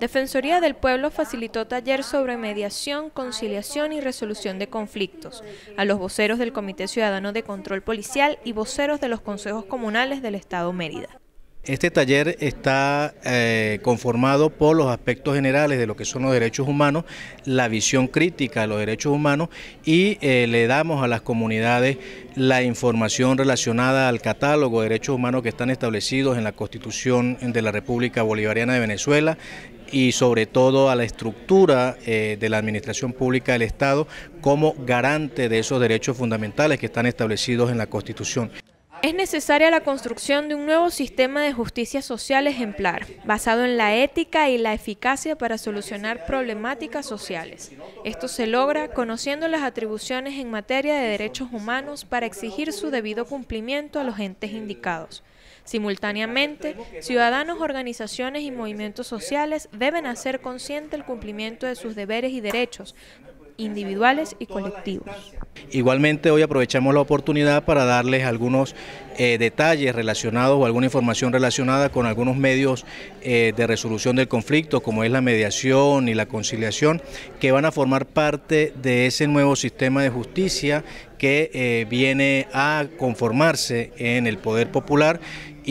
Defensoría del Pueblo facilitó taller sobre mediación, conciliación y resolución de conflictos a los voceros del Comité Ciudadano de Control Policial y voceros de los consejos comunales del Estado Mérida. Este taller está eh, conformado por los aspectos generales de lo que son los derechos humanos, la visión crítica de los derechos humanos y eh, le damos a las comunidades la información relacionada al catálogo de derechos humanos que están establecidos en la Constitución de la República Bolivariana de Venezuela y sobre todo a la estructura eh, de la administración pública del Estado como garante de esos derechos fundamentales que están establecidos en la Constitución. Es necesaria la construcción de un nuevo sistema de justicia social ejemplar, basado en la ética y la eficacia para solucionar problemáticas sociales. Esto se logra conociendo las atribuciones en materia de derechos humanos para exigir su debido cumplimiento a los entes indicados. Simultáneamente, ciudadanos, organizaciones y movimientos sociales deben hacer consciente el cumplimiento de sus deberes y derechos, individuales y colectivos. Igualmente hoy aprovechamos la oportunidad para darles algunos eh, detalles relacionados o alguna información relacionada con algunos medios eh, de resolución del conflicto, como es la mediación y la conciliación, que van a formar parte de ese nuevo sistema de justicia que eh, viene a conformarse en el Poder Popular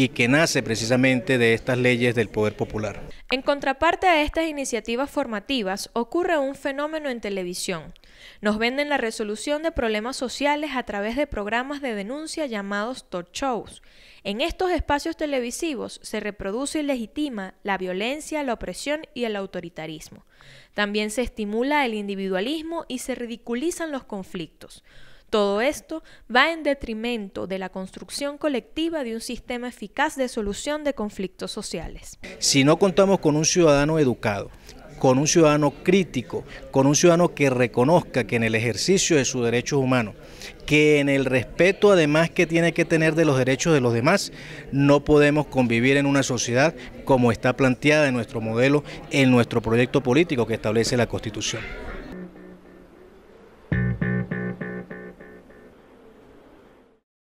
y que nace precisamente de estas leyes del Poder Popular. En contraparte a estas iniciativas formativas, ocurre un fenómeno en televisión. Nos venden la resolución de problemas sociales a través de programas de denuncia llamados talk shows. En estos espacios televisivos se reproduce y legitima la violencia, la opresión y el autoritarismo. También se estimula el individualismo y se ridiculizan los conflictos. Todo esto va en detrimento de la construcción colectiva de un sistema eficaz de solución de conflictos sociales. Si no contamos con un ciudadano educado, con un ciudadano crítico, con un ciudadano que reconozca que en el ejercicio de sus derechos humanos, que en el respeto además que tiene que tener de los derechos de los demás, no podemos convivir en una sociedad como está planteada en nuestro modelo, en nuestro proyecto político que establece la Constitución.